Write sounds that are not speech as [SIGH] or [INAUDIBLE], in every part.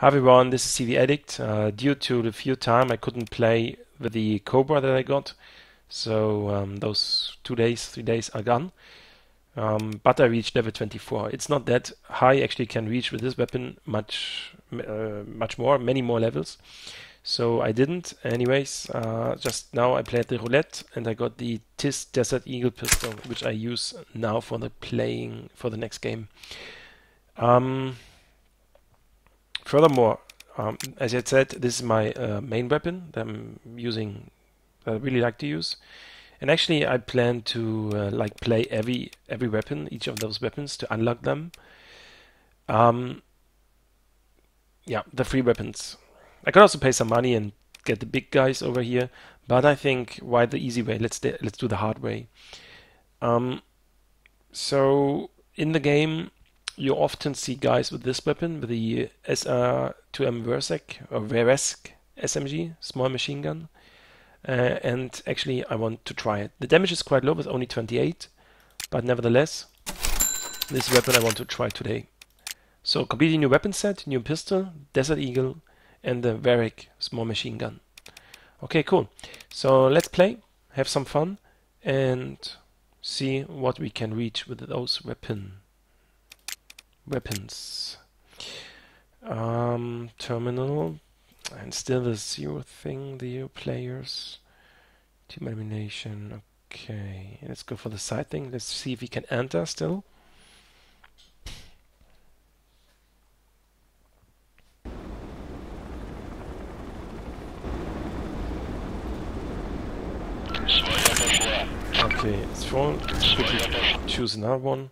Hi everyone, this is CV Addict. Uh, due to the few time I couldn't play with the Cobra that I got, so um, those two days, three days are gone. Um, but I reached level 24. It's not that high. Actually, can reach with this weapon much, uh, much more, many more levels. So I didn't. Anyways, uh, just now I played the roulette and I got the TIS Desert Eagle pistol, which I use now for the playing for the next game. Um, Furthermore, um, as I said, this is my uh, main weapon that I'm using, that I really like to use. And actually, I plan to uh, like play every every weapon, each of those weapons, to unlock them. Um, yeah, the free weapons. I could also pay some money and get the big guys over here, but I think why the easy way? Let's let's do the hard way. Um, so in the game, you often see guys with this weapon, with the SR2M Versek or Veresk SMG, small machine gun. Uh, and actually, I want to try it. The damage is quite low with only 28, but nevertheless, this weapon I want to try today. So, completely new weapon set, new pistol, Desert Eagle, and the Varric small machine gun. Okay, cool. So, let's play, have some fun, and see what we can reach with those weapons weapons. Um, terminal, and still the zero thing, the players. Team elimination, okay. Let's go for the side thing. Let's see if we can enter still. Okay, it's full. Choose another one.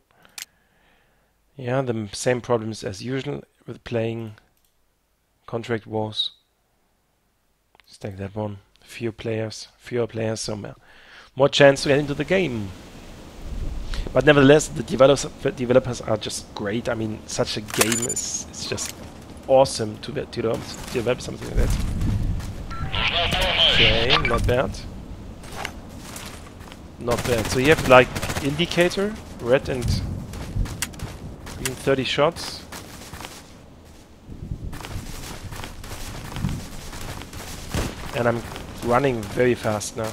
Yeah, the same problems as usual with playing contract wars. Let's take that one. Few players, fewer players, so more chance to get into the game. But nevertheless, the developers developers are just great. I mean, such a game is it's just awesome to to develop something like that. Okay, not bad. Not bad. So you have like indicator, red and 30 shots. And I'm running very fast now.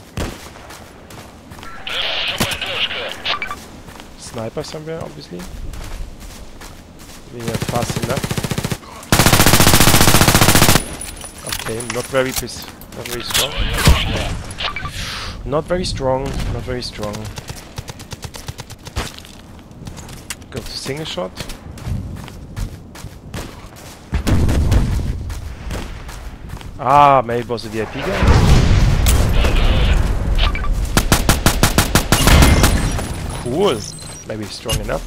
Sniper somewhere, obviously. We are fast enough. Okay, not very not very strong. Not very strong, not very strong. Go to single shot. Ah, maybe it was a VIP guy? Cool. Maybe strong enough.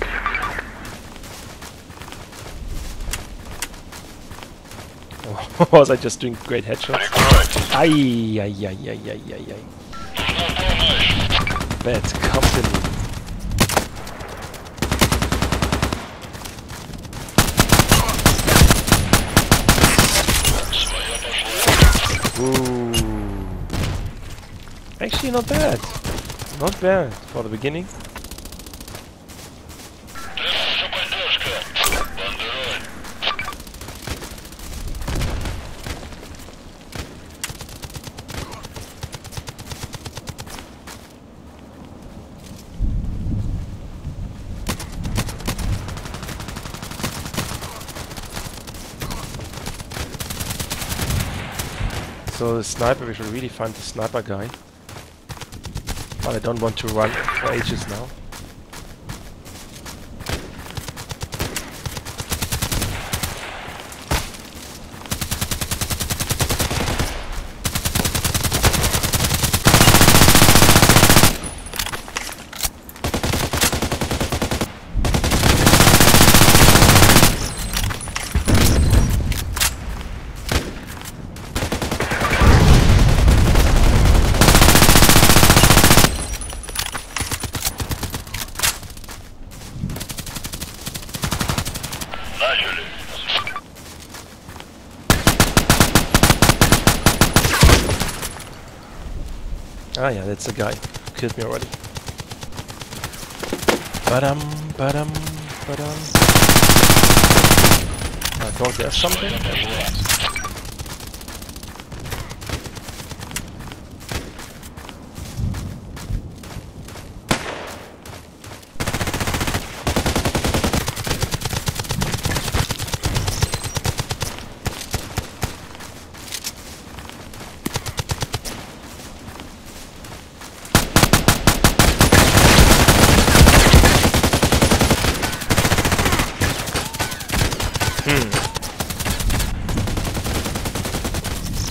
[LAUGHS] was I just doing great headshots? Ay, ay, ay, ay, ay, ay, ay. Bad company. Ooh. Actually not bad. Not bad for the beginning. So the sniper, we should really find the sniper guy. But I don't want to run for ages now. Ah yeah, that's the guy who killed me already. Badum, badum, badum. I thought there's something. There was.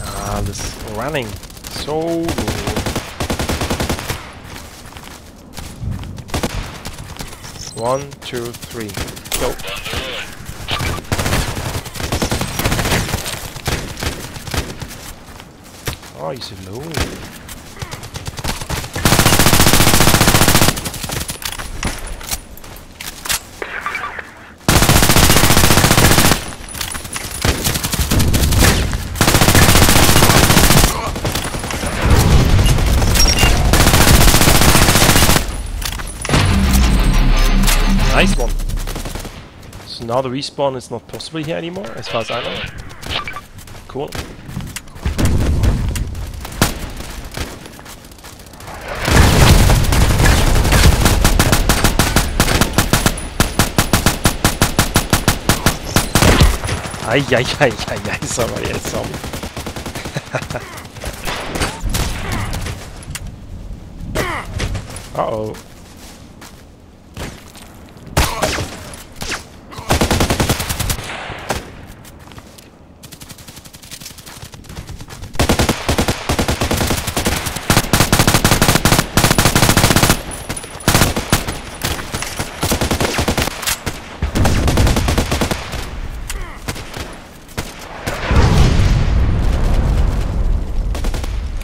Ah, this running so low. One, two, three, go. Oh, he's alone. Now the respawn is not possible here anymore, as far as I know. Cool. Eieieiei, somebody had some. Uh-oh.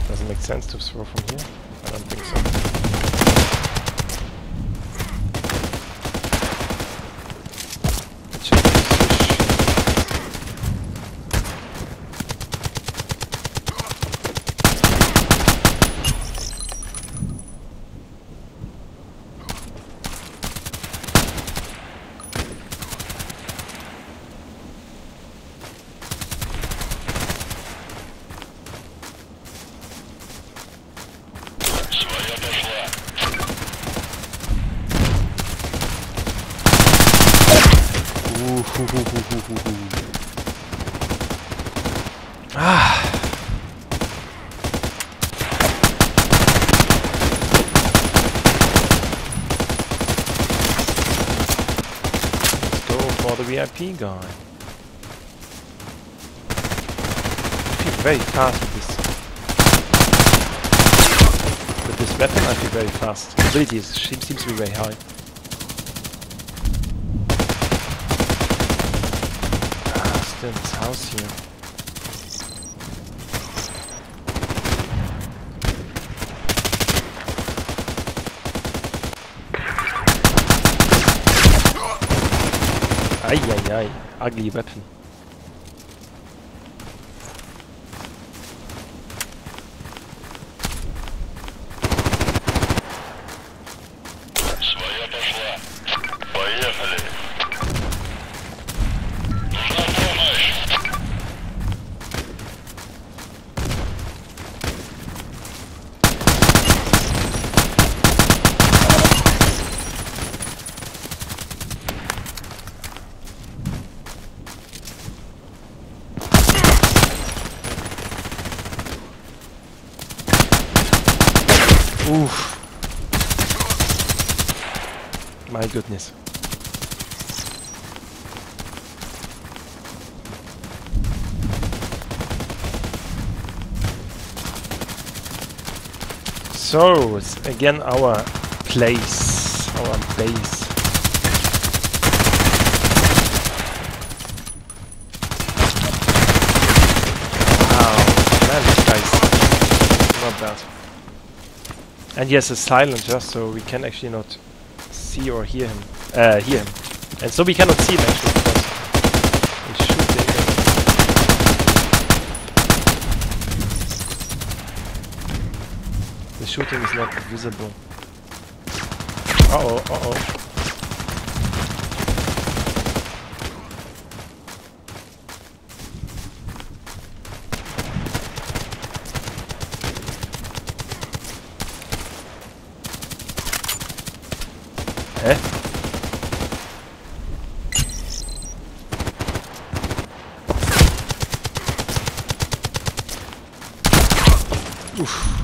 Doesn't make sense to throw from here. I don't think so. Let's check this fish. Ooh, hoo, hoo, hoo, hoo, hoo, hoo. Ah. Let's go for I feel very fast with this. With this weapon, I feel very fast. Ability is, seems seems to be very high. Ah, still this house here. Ay, ay, ay. Ugly weapon. Goodness. So, it's again our place, our base. Wow, guy's not bad. And yes, has a silencer, so we can actually not see or hear him. Uh, hear him. And so we cannot see him actually. The shooting is not visible. Uh oh, uh oh. From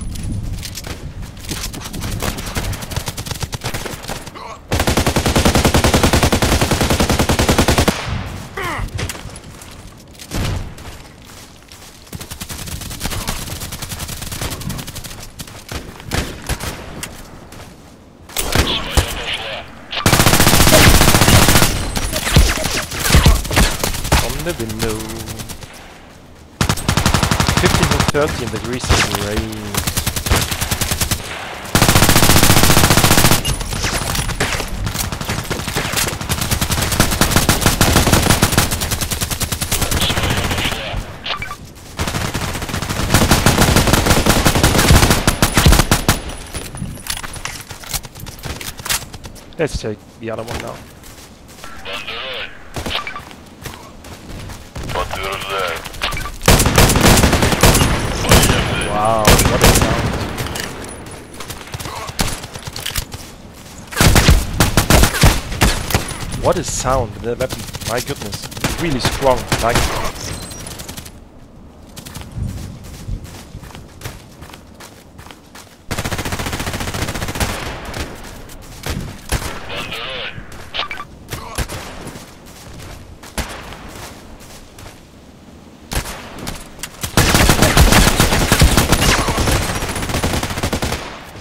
Let's take the other one now. Wow, what a sound. What a sound, the weapon, my goodness. Really strong, like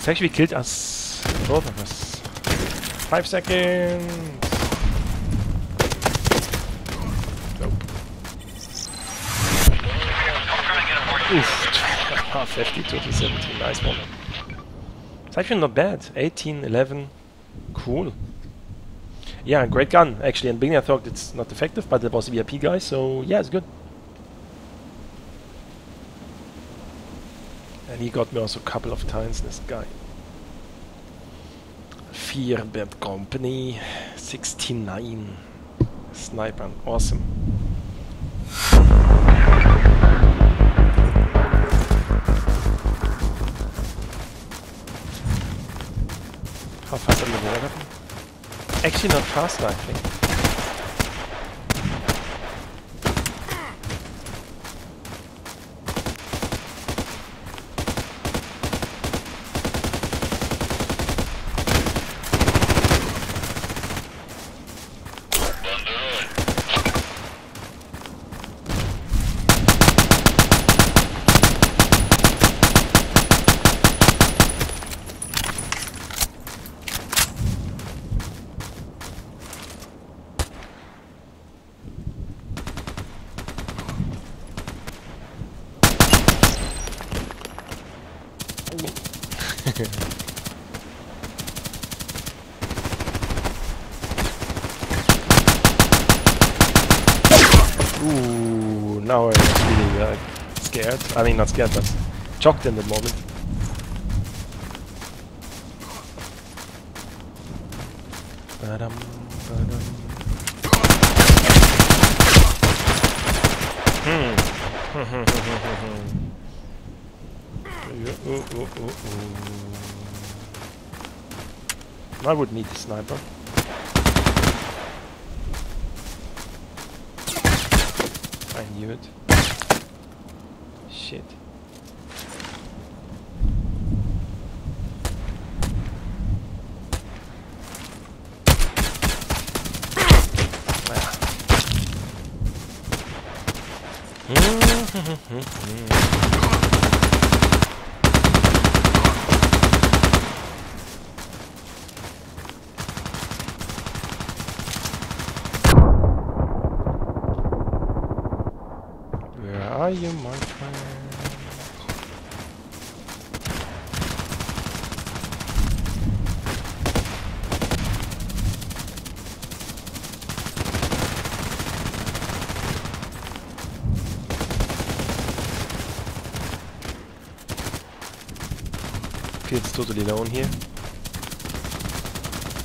It's actually killed us, both of us. Five seconds. Nope. Oof. [LAUGHS] 52 to 17, nice one. It's actually not bad. 18, 11, cool. Yeah, great gun, actually. And beginning I thought it's not effective, but it was a VIP guy, so yeah, it's good. And he got me also a couple of times, this guy. Fear Bad Company, 69. Sniper, awesome. How fast I the weapon? Actually not faster, I think. I mean, not scared, but shocked in the moment. Ba-dum, ba-dum. Hmm. [LAUGHS] Yeah, ooh, ooh, ooh, ooh. I would need a sniper. I knew it. Shit. Where are you, my friend? Feels totally alone here.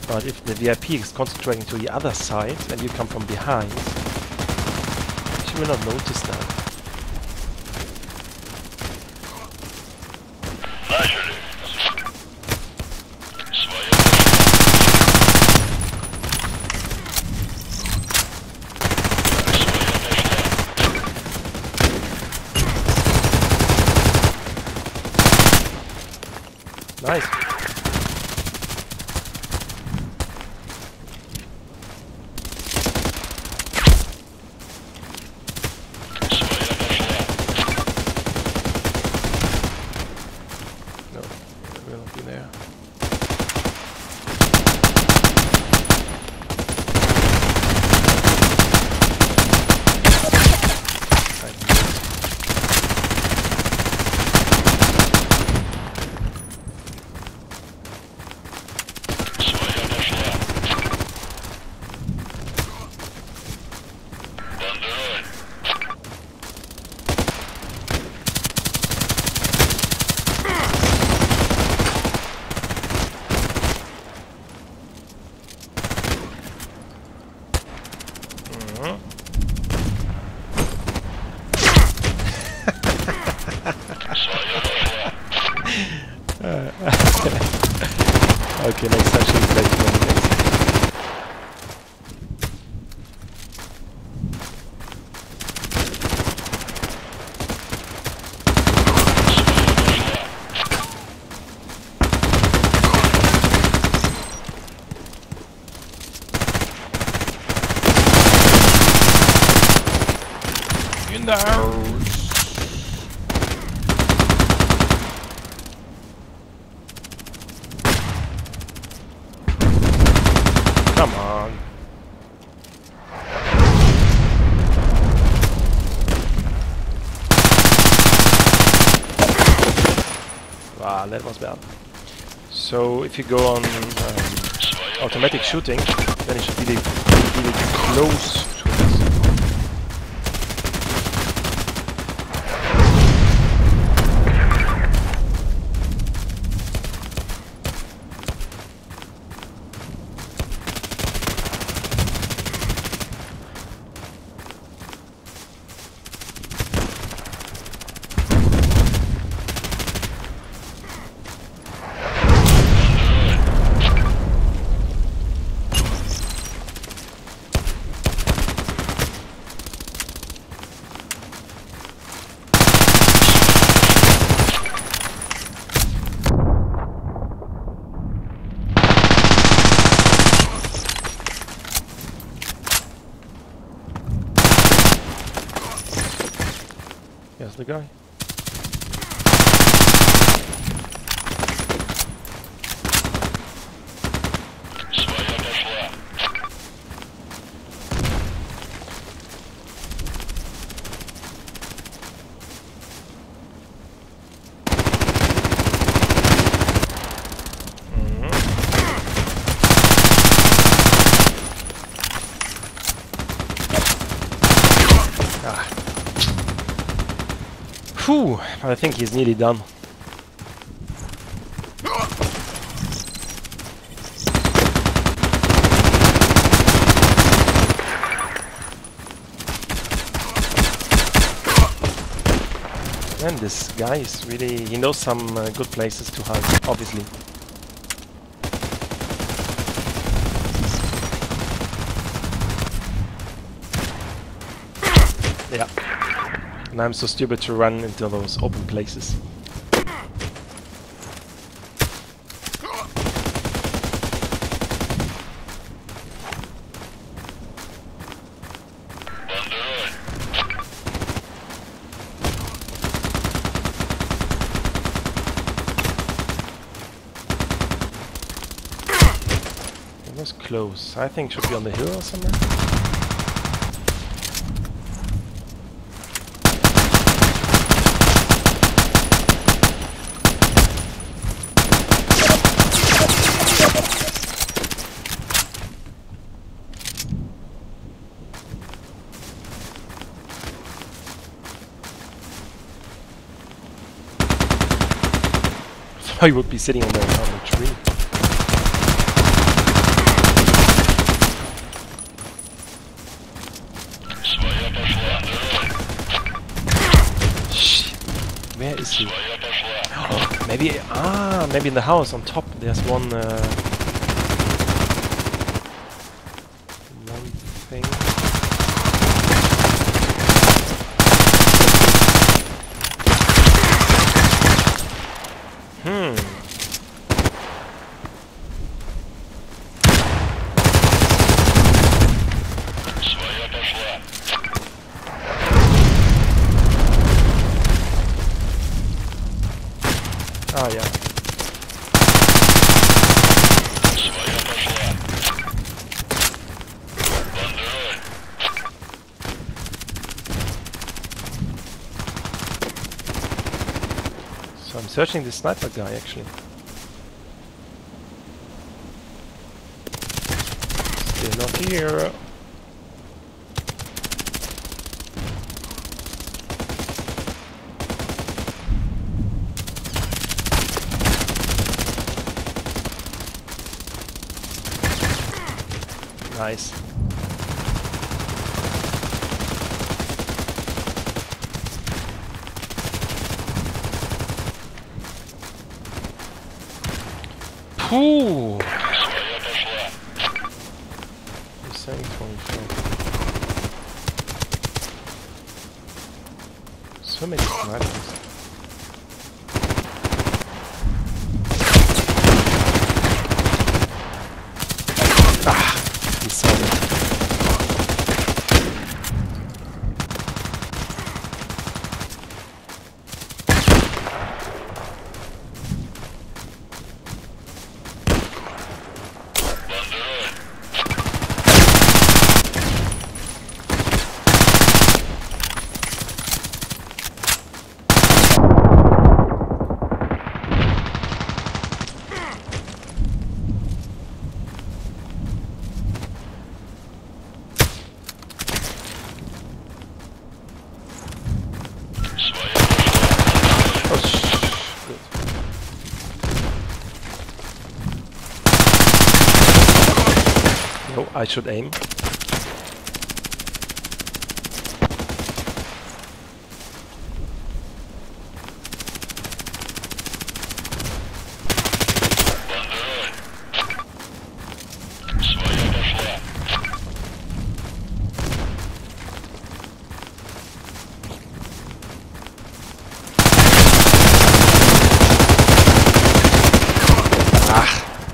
But if the VIP is concentrating to the other side and you come from behind, she will not notice that. Nice. that was bad. So if you go on um, automatic shooting, then it should be really close guy. I think he's nearly done. And this guy is really, he knows some uh, good places to hide, obviously. Yeah. And I'm so stupid to run into those open places. It was close. I think should be on the hill or somewhere. thought you would be sitting on the, on the tree. Where is he? Oh, [GASPS] maybe ah, maybe in the house on top. There's one. Uh, Oh yeah. So I'm searching this sniper guy actually. Still not here. Nice. Ooh. You're saying 24. So many snipers. He I should aim. Ah.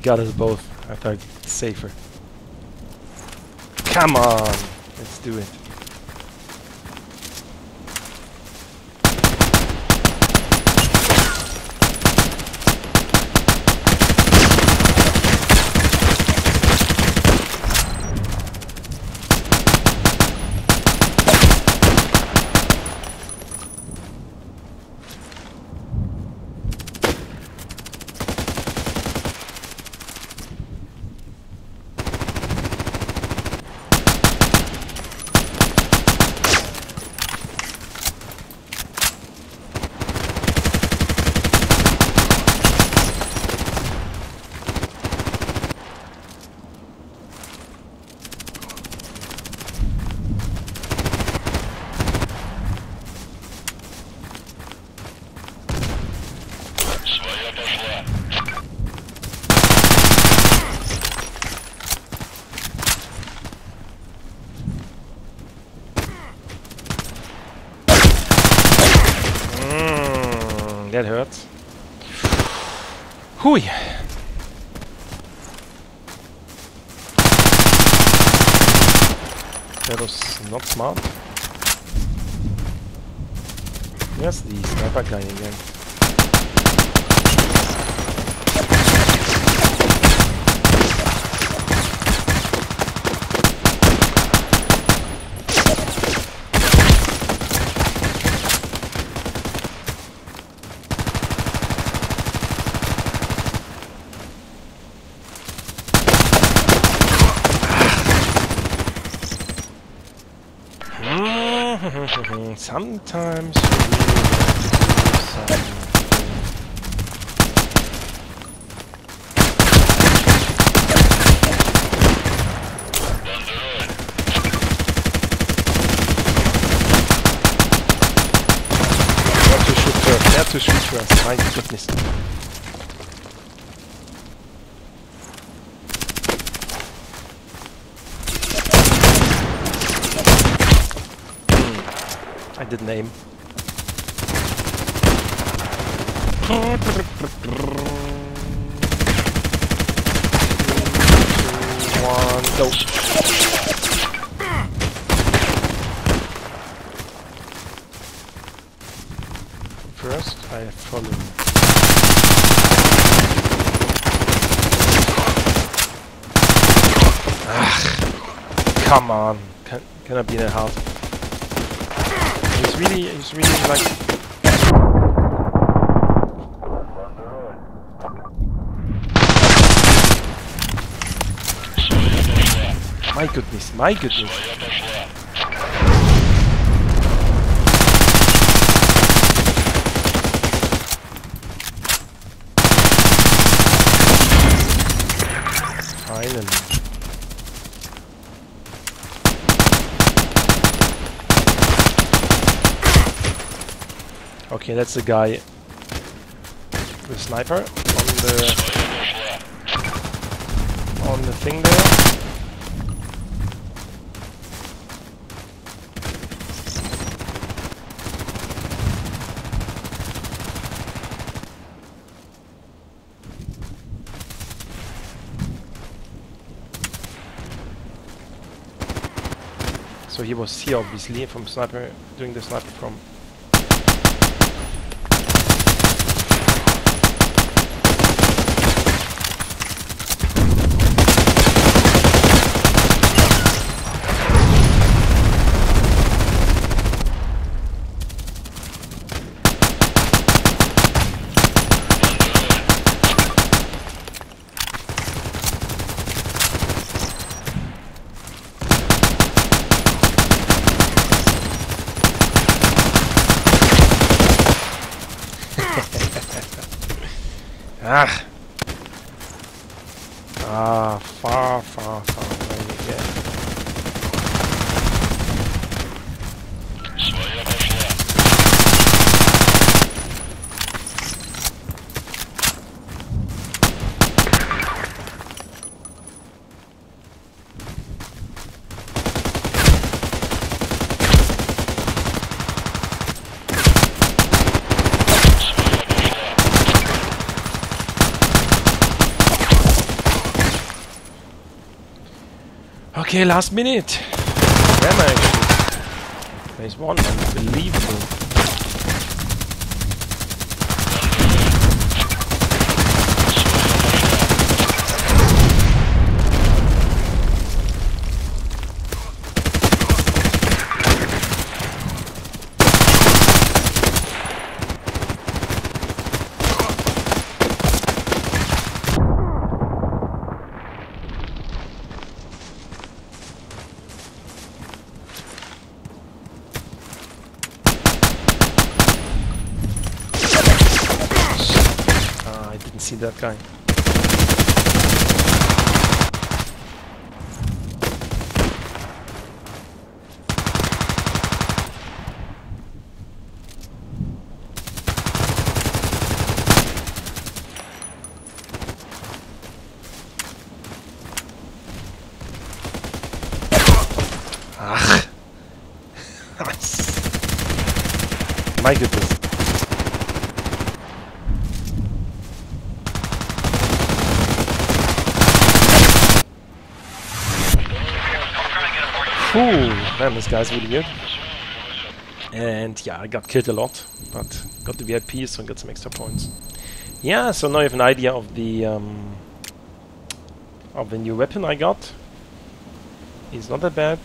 got us both, I think safer. Come on! Let's do it. Sniper guy again. Sometimes goodness. Hmm, I didn't aim. One, go. first. I follow. Come on. Can, cannot be in that hard. He's really, he's really like... My goodness, my goodness. Okay, that's the guy The sniper on the on the thing there. So he was here obviously from sniper doing the sniper from Ah. Ah, far, far, Okay, last minute. Actually? Phase one, unbelievable. Ah, I didn't see that guy. Ach. [LAUGHS] My goodness. Ooh, man, this guy's really good. And yeah, I got killed a lot, but got the VIP, so I got some extra points. Yeah, so now you have an idea of the um, of the new weapon I got. It's not that bad.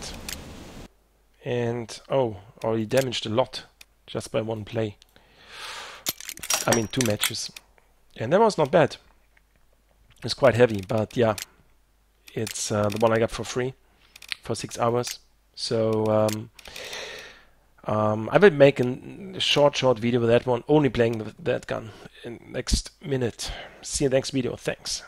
And oh, already damaged a lot just by one play. I mean, two matches, and that was not bad. It's quite heavy, but yeah, it's uh, the one I got for free for six hours. So um, um, I will make a short, short video with that one, only playing with that gun in next minute. See you next video. Thanks.